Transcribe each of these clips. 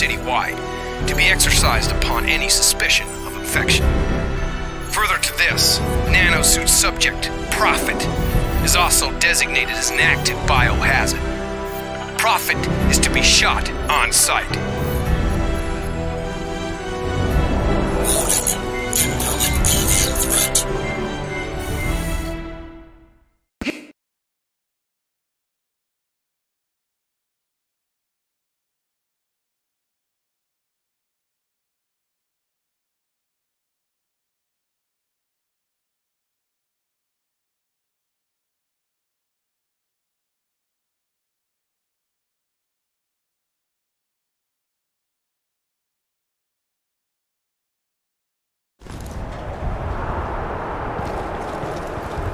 citywide, to be exercised upon any suspicion of infection. Further to this, nanosuit subject, Prophet, is also designated as an active biohazard. Prophet is to be shot on sight.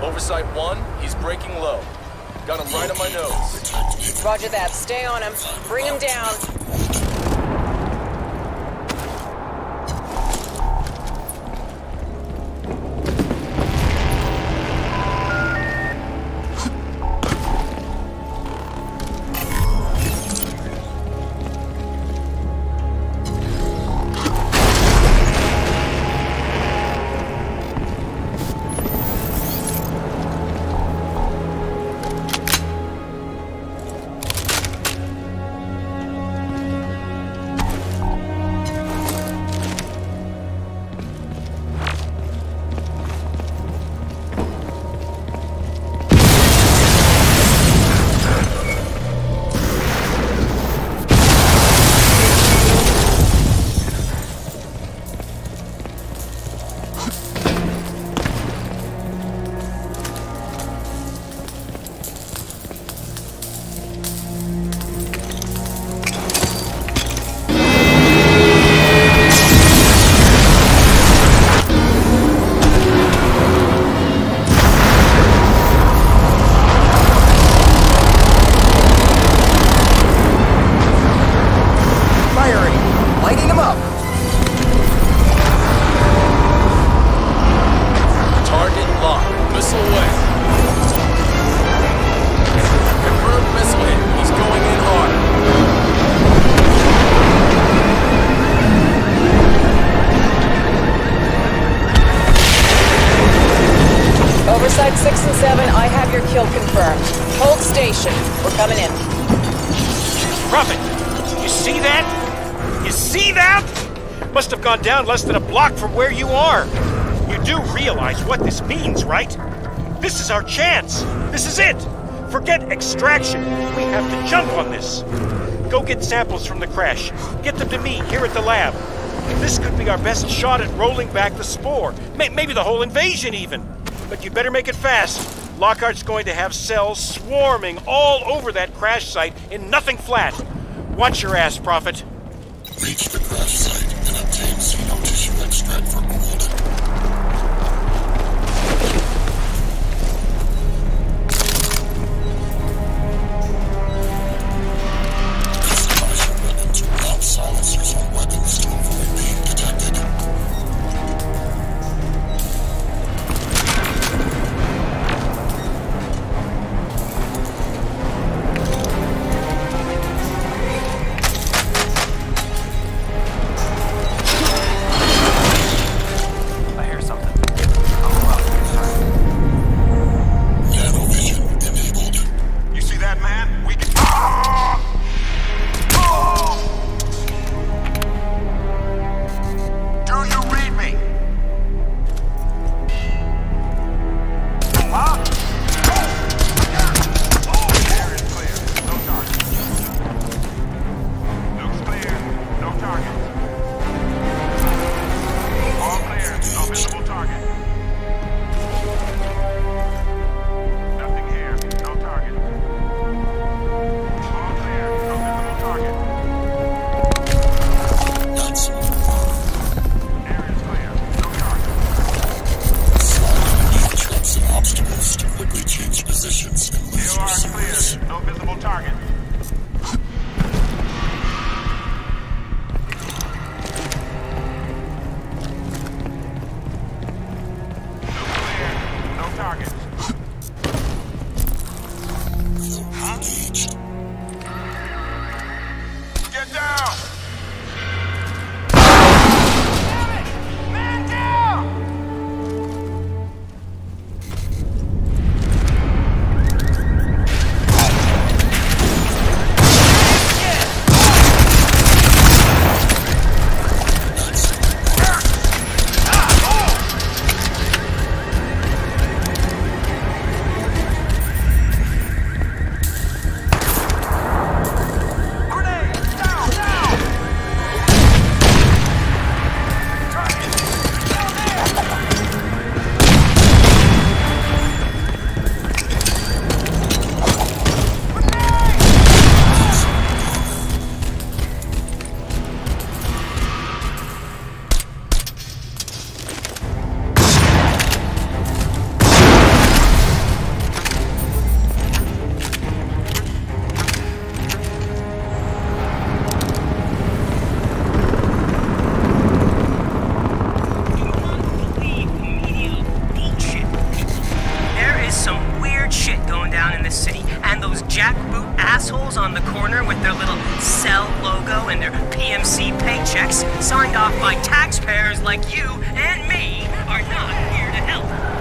Oversight 1, he's breaking low. Got him right on my nose. Roger that. Stay on him. Bring him down. Gone down less than a block from where you are. You do realize what this means, right? This is our chance. This is it. Forget extraction. We have to jump on this. Go get samples from the crash. Get them to me here at the lab. This could be our best shot at rolling back the spore. May- maybe the whole invasion, even. But you better make it fast. Lockhart's going to have cells swarming all over that crash site in nothing flat. Watch your ass, Prophet. Reach the crash site tissue on the corner with their little CELL logo and their PMC paychecks signed off by taxpayers like you and me are not here to help.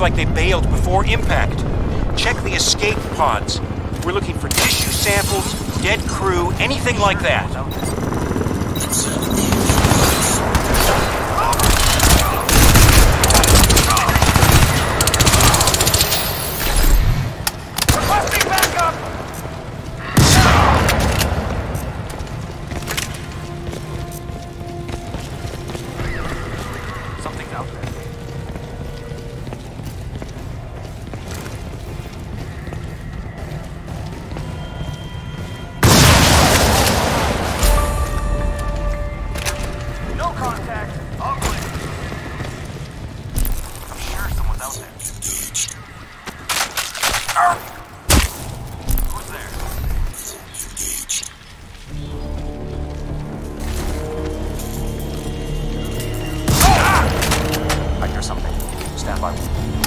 Looks like they bailed before impact. Check the escape pods. We're looking for tissue samples, dead crew, anything like that. Stand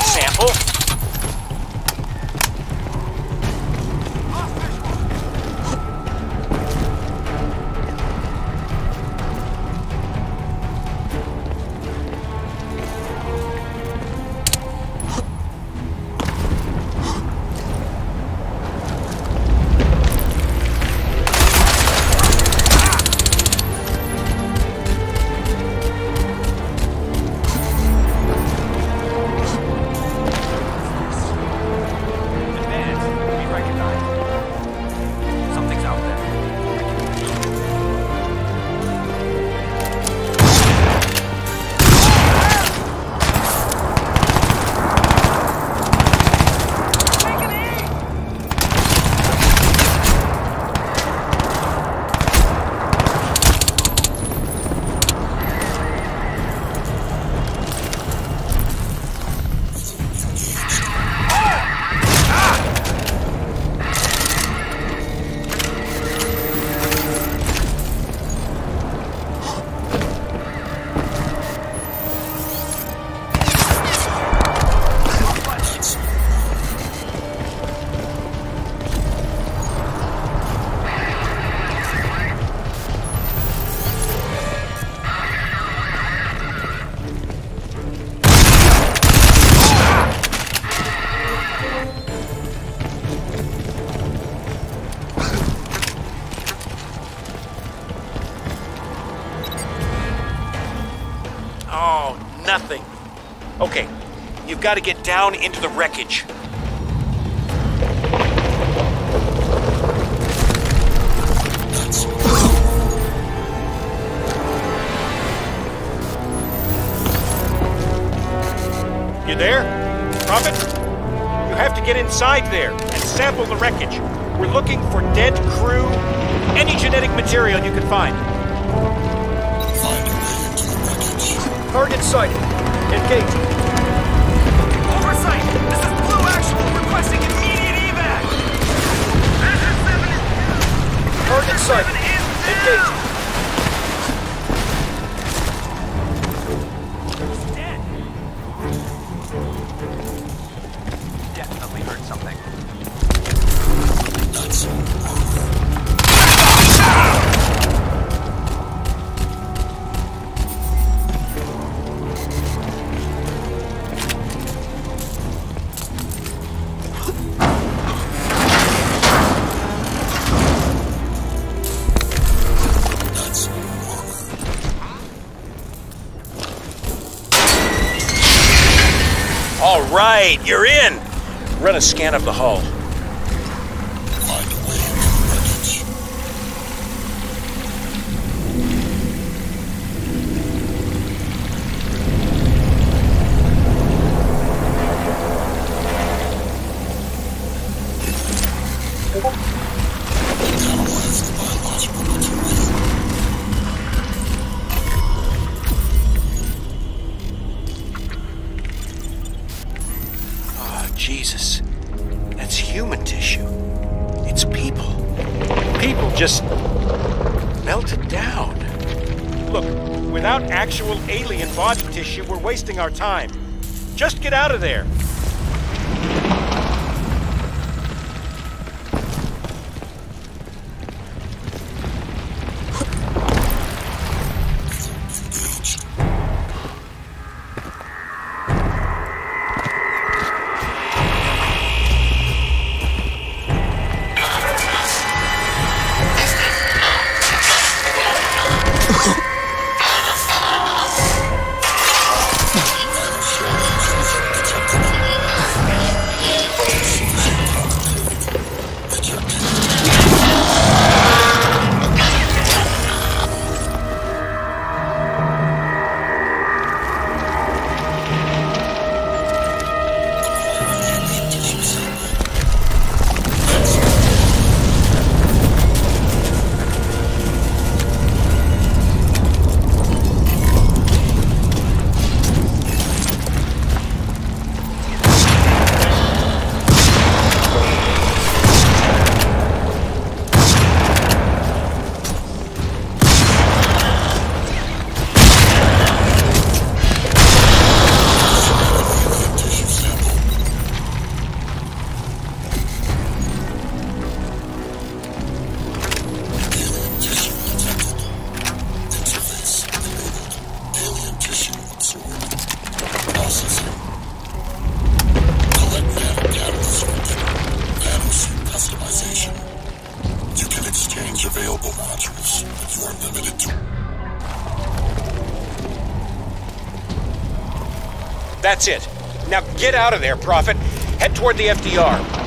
sample. Got to get down into the wreckage. You there? Prophet? You have to get inside there and sample the wreckage. We're looking for dead crew, any genetic material you can find. Find a way into the wreckage. Target sighted. Engage. All right, you're in. Run a scan of the hull. time. Just get out of there. That's it. Now get out of there, Prophet. Head toward the FDR.